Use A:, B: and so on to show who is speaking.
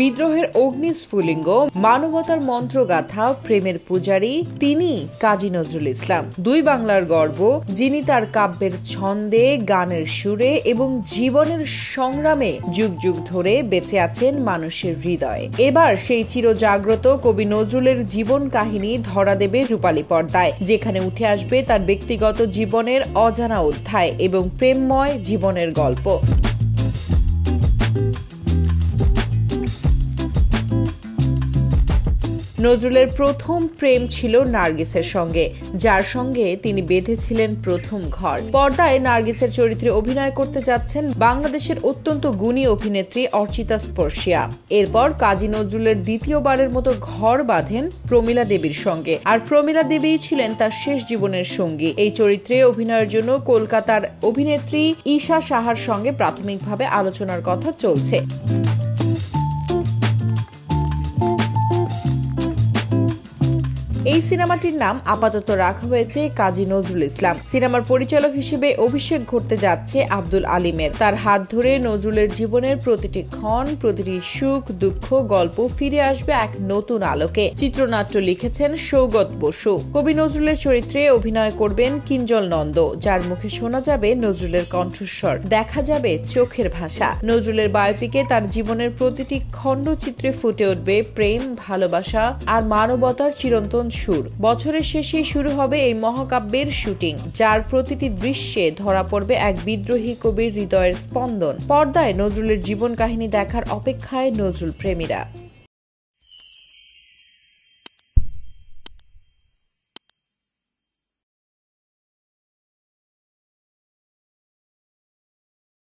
A: বিদ্রোহের অগ্নিস্ফুলিঙ্গ, মানবতার মন্ত্রগাথা, প্রেমের পূজারী, তিনি কাজী নজরুল ইসলাম। দুই বাংলার গর্ব, যিনি তার কাব্যের ছন্দে, গানের সুরে এবং জীবনের সংগ্রামে যুগ যুগ ধরে বেঁচে আছেন মানুষের হৃদয়ে। এবার সেই চিরজাগ্রত কবি নজরুলের জীবন কাহিনী ধরা দেবে রূপালী পর্দায়, যেখানে উঠে আসবে তার ব্যক্তিগত জীবনের অজানা অধ্যায় এবং প্রেমময় জীবনের গল্প। নজরুলের প্রথম প্রেম ছিল নার্গিসের সঙ্গে, যার সঙ্গে তিনি বেঁধেছিলেন প্রথম ঘর। পর্দায় নার্গিসের চরিত্রে অভিনয় করতে যাচ্ছেন বাংলাদেশের অত্যন্ত গুণী অভিনেত্রী অর্চিতা স্পর্শিয়া। এরপর কাজী নজরুলের দ্বিতীয়বারের মতো ঘর বাঁধেন প্রমিলা দেবীর সঙ্গে। আর প্রমিলা দেবী ছিলেন তার শেষ জীবনের সঙ্গী। এই চরিত্রে অভিনয়ের জন্য কলকাতার অভিনেত্রী ঈশা সাহার সঙ্গে প্রাথমিকভাবে আলোচনার কথা চলছে। এই সিনেমাটির নাম আপাতত রাখা হয়েছে কাজী নজরুল ইসলাম। সিনেমার পরিচালক হিসেবে অভিষেক ঘটতে যাচ্ছে আব্দুল আলিমের। তার হাত ধরে নজরুলের জীবনের প্রতিটি ক্ষণ, প্রতিটি সুখ, দুঃখ, গল্প ফিরে আসবে এক নতুন আলোকে। চিত্রনাট্য লিখেছেন সৌগত বসু। কবি নজরুলের চরিত্রে অভিনয় করবেন কিঞ্জল নন্দ, যার মুখে শোনা যাবে নজরুলের কণ্ঠস্বর। দেখা যাবে চোখের ভাষা। নজরুলের বায়োপিকে তার জীবনের প্রতিটি খণ্ডচিত্রে ফুটে উঠবে প্রেম, ভালোবাসা আর মানবতার চিরন্তন সুর। বছরের শেষেই শুরু হবে এই মহাকাব্যের শুটিং, যার প্রতিটি দৃশ্যে ধরা পড়বে এক বিদ্রোহী কবির হৃদয়ের স্পন্দন। পর্দায় নজরুলের জীবন কাহিনী দেখার অপেক্ষায় নজরুল প্রেমীরা।